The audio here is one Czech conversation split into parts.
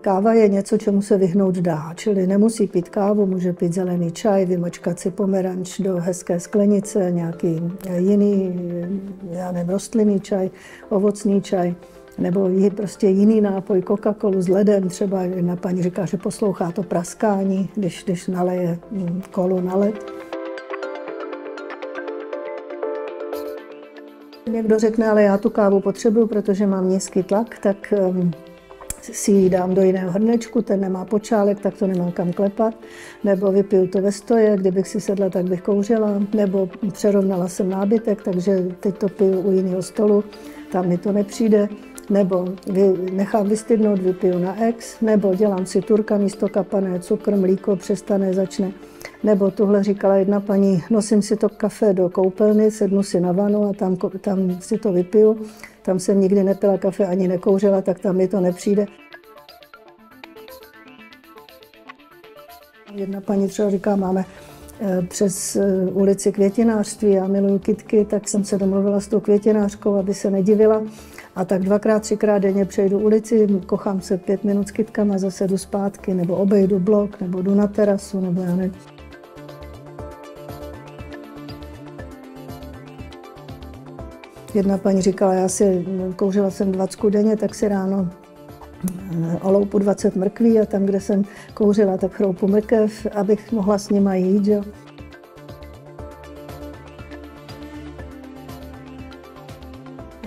Káva je něco, čemu se vyhnout dá, čili nemusí pít kávu, může pít zelený čaj, vymačkat si pomeranč do hezké sklenice, nějaký jiný, já nevím, rostlinný čaj, ovocný čaj, nebo je prostě jiný nápoj, Coca-Colu s ledem. Třeba jedna paní říká, že poslouchá to praskání, když, když naleje kolu na led. Někdo řekne, ale já tu kávu potřebuju, protože mám nízký tlak, tak um, si ji dám do jiného hrnečku, ten nemá počálek, tak to nemám kam klepat, nebo vypiju to ve stoje, kdybych si sedla, tak bych kouřila, nebo přerovnala jsem nábytek, takže teď to piju u jiného stolu, tam mi to nepřijde, nebo vy, nechám vystydnout, vypiju na ex, nebo dělám si turka místo kapané, cukr, mlíko přestane, začne. Nebo tuhle říkala jedna paní, nosím si to kafe do koupelny, sednu si na vanu a tam, tam si to vypiju. Tam jsem nikdy nepila kafe ani nekouřila, tak tam mi to nepřijde. Jedna paní třeba říká, máme eh, přes eh, ulici květinářství, já miluju kitky, tak jsem se domluvila s tou květinářkou, aby se nedivila. A tak dvakrát, třikrát denně přejdu ulici, kochám se pět minut s kytkama, zase jdu zpátky, nebo obejdu blok, nebo jdu na terasu, nebo já nevím. Jedna paní říkala, já si kouřila jsem 20 denně, tak si ráno eh, oloupu 20 mrkví a tam, kde jsem kouřila, tak chroupu mrkev, abych mohla s nima jít. Jo.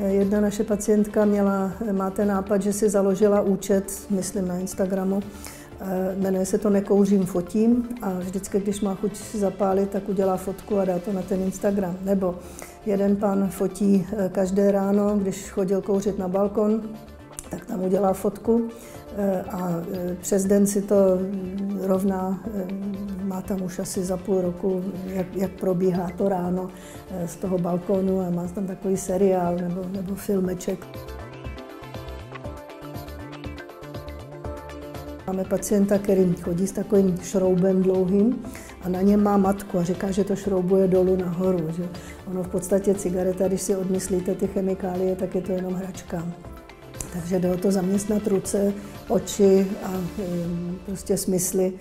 Jedna naše pacientka měla, má ten nápad, že si založila účet, myslím na Instagramu, eh, jmenuje se to Nekouřím, fotím a vždycky, když má chuť zapálit, tak udělá fotku a dá to na ten Instagram. Nebo jeden pan fotí eh, každé ráno, když chodil kouřit na balkon, tak tam udělá fotku eh, a přes den si to rovná má tam už asi za půl roku, jak, jak probíhá to ráno eh, z toho balkónu a má tam takový seriál nebo, nebo filmeček. Máme pacienta, který chodí s takovým šroubem dlouhým a na něm má matku a říká, že to šroubuje dolů nahoru. Že ono v podstatě cigareta, když si odmyslíte ty chemikálie, tak je to jenom hračka. Takže jde o to zaměstnat ruce, oči a prostě smysly